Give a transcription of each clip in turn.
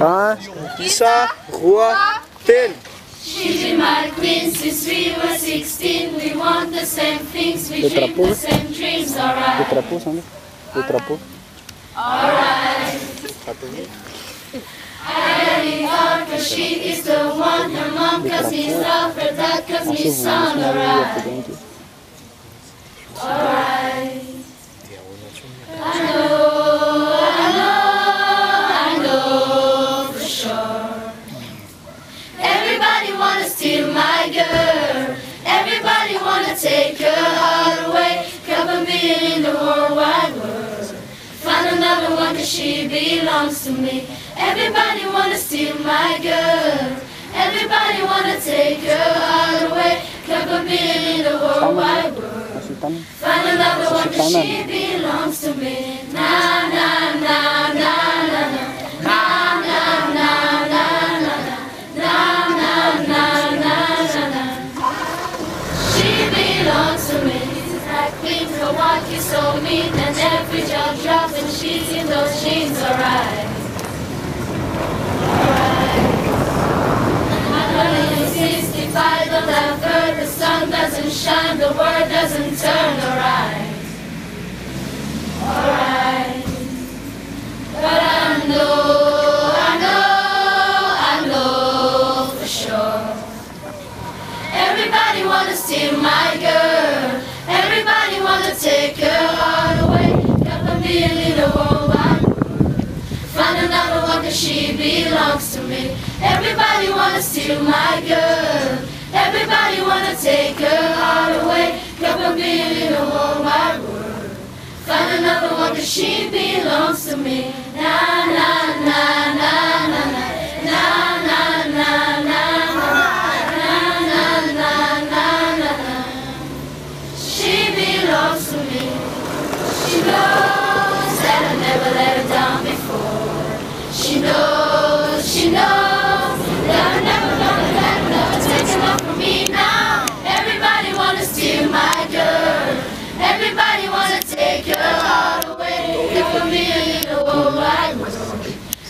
Un, isa, roi, ten. She's my queen since we were 16. We want the same things, we dream the same dreams, alright. Putra po, sana? Putra po. Alright. I thought that she is the one. Her mom calls me self, her dad calls me son, alright. Alright. Steal my girl. Everybody wanna take her heart away. Couple million in the whole wide world. Find another one cause she belongs to me. Everybody wanna steal my girl. Everybody wanna take her heart away. Couple million in the whole wide world. Find another one cause she belongs to me. Na na na She belongs to me. For what you so mean and every job drop and she's in those jeans, alright. 165 of that bird, the sun doesn't shine, the world doesn't turn, alright. Alright. But I know, I know, belongs to me. Everybody wanna steal my girl. Everybody wanna take her heart away. Couple million in the whole wide world. Find another one cause she belongs to me. Na na na a little whole wide world.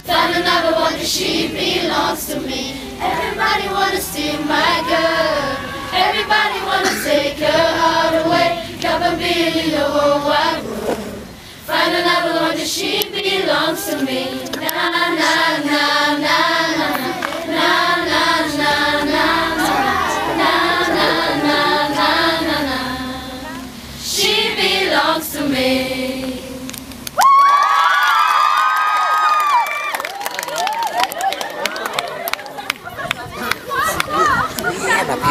Find another one cause she belongs to me. Everybody wanna steal my girl. Everybody wanna take her heart away. Cover me in the whole wide. Find another one cause she belongs to me. Na na na na. Na na na na na. Na na na na na na. She belongs to me. Tapi.